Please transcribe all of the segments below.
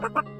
ha ha ha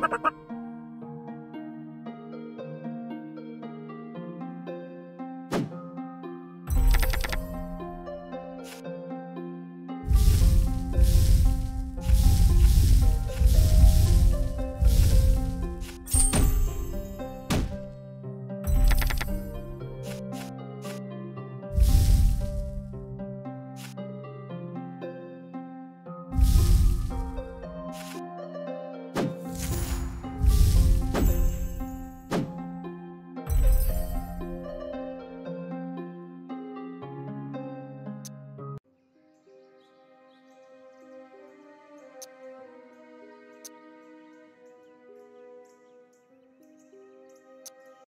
Ha ha ha!